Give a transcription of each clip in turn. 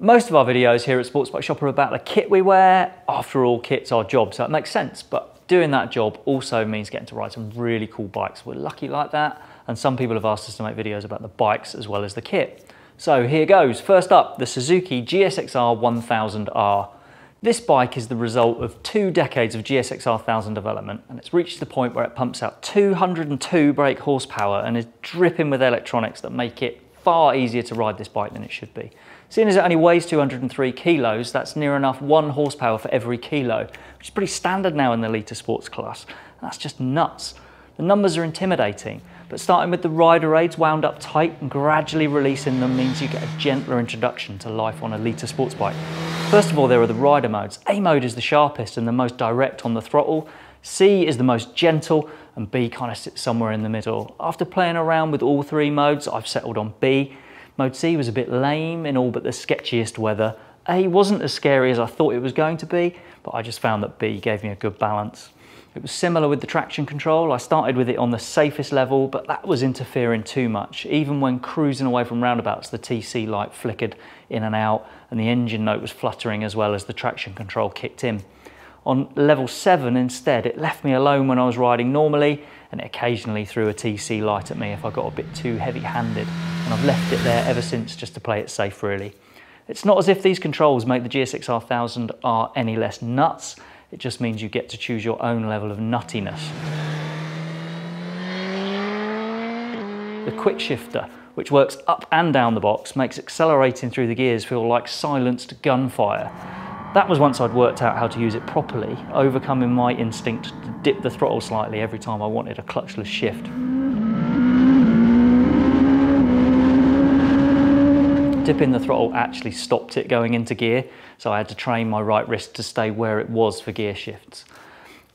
Most of our videos here at Sports Bike Shop are about the kit we wear. After all, kit's our job, so it makes sense. But doing that job also means getting to ride some really cool bikes. We're lucky like that, and some people have asked us to make videos about the bikes as well as the kit. So here goes. First up, the Suzuki GSXR 1000R. This bike is the result of two decades of GSXR 1000 development and it's reached the point where it pumps out 202 brake horsepower and is dripping with electronics that make it far easier to ride this bike than it should be. Seeing as it only weighs 203 kilos, that's near enough one horsepower for every kilo, which is pretty standard now in the litre Sports class. That's just nuts. The numbers are intimidating, but starting with the rider aids wound up tight and gradually releasing them means you get a gentler introduction to life on a litre sports bike. First of all, there are the rider modes. A mode is the sharpest and the most direct on the throttle. C is the most gentle and B kind of sits somewhere in the middle. After playing around with all three modes, I've settled on B. Mode C was a bit lame in all but the sketchiest weather. A wasn't as scary as I thought it was going to be, but I just found that B gave me a good balance. It was similar with the traction control. I started with it on the safest level, but that was interfering too much. Even when cruising away from roundabouts, the TC light flickered in and out and the engine note was fluttering as well as the traction control kicked in. On level 7 instead, it left me alone when I was riding normally and it occasionally threw a TC light at me if I got a bit too heavy-handed. And I've left it there ever since just to play it safe really. It's not as if these controls make the GSX-R 1000R any less nuts, it just means you get to choose your own level of nuttiness. The quick shifter, which works up and down the box, makes accelerating through the gears feel like silenced gunfire. That was once I'd worked out how to use it properly, overcoming my instinct to dip the throttle slightly every time I wanted a clutchless shift. dipping the throttle actually stopped it going into gear, so I had to train my right wrist to stay where it was for gear shifts.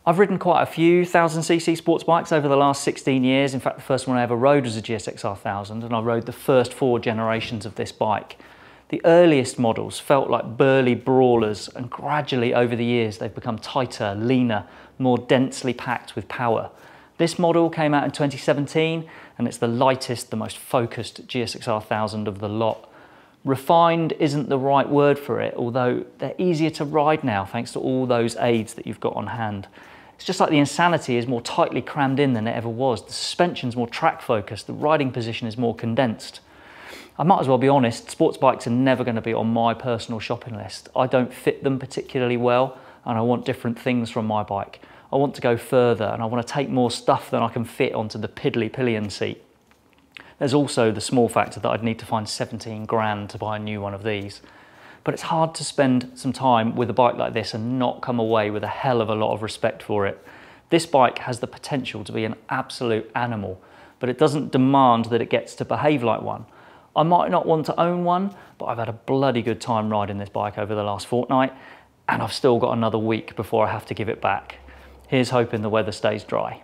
I've ridden quite a few 1000cc sports bikes over the last 16 years. In fact, the first one I ever rode was a GSXR 1000 and I rode the first four generations of this bike. The earliest models felt like burly brawlers and gradually over the years they've become tighter, leaner, more densely packed with power. This model came out in 2017 and it's the lightest, the most focused GSXR 1000 of the lot. Refined isn't the right word for it, although they're easier to ride now thanks to all those aids that you've got on hand. It's just like the Insanity is more tightly crammed in than it ever was. The suspension's more track focused, the riding position is more condensed. I might as well be honest, sports bikes are never going to be on my personal shopping list. I don't fit them particularly well and I want different things from my bike. I want to go further and I want to take more stuff than I can fit onto the piddly pillion seat. There's also the small factor that I'd need to find 17 grand to buy a new one of these. But it's hard to spend some time with a bike like this and not come away with a hell of a lot of respect for it. This bike has the potential to be an absolute animal, but it doesn't demand that it gets to behave like one. I might not want to own one, but I've had a bloody good time riding this bike over the last fortnight, and I've still got another week before I have to give it back. Here's hoping the weather stays dry.